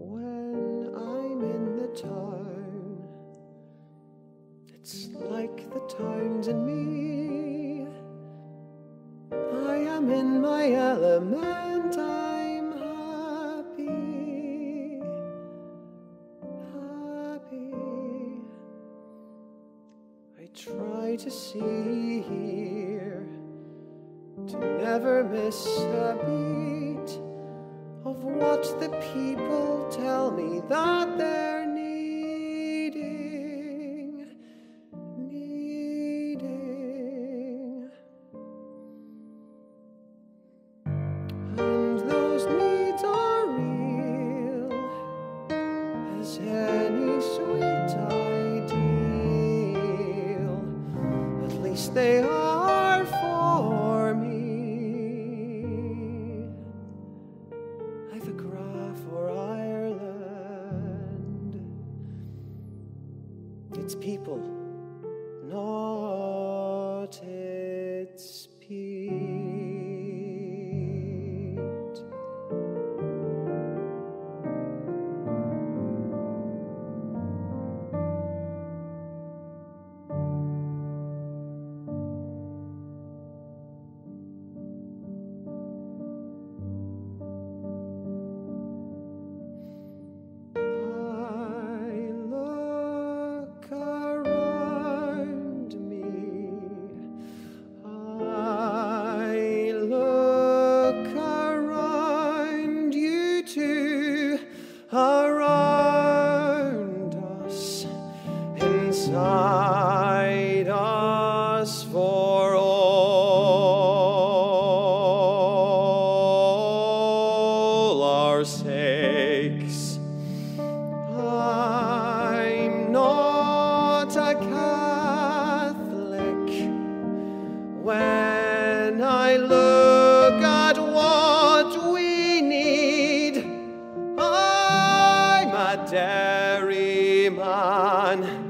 When I'm in the town, it's like the town's in me. I am in my element, I'm happy. Happy. I try to see here, to never miss a beat what the people tell me that they're needing. Needing. And those needs are real as any sweet ideal. At least they are for I've a graph for Ireland. Its people, not its our sakes. I'm not a Catholic. When I look at what we need, I'm a Derry man.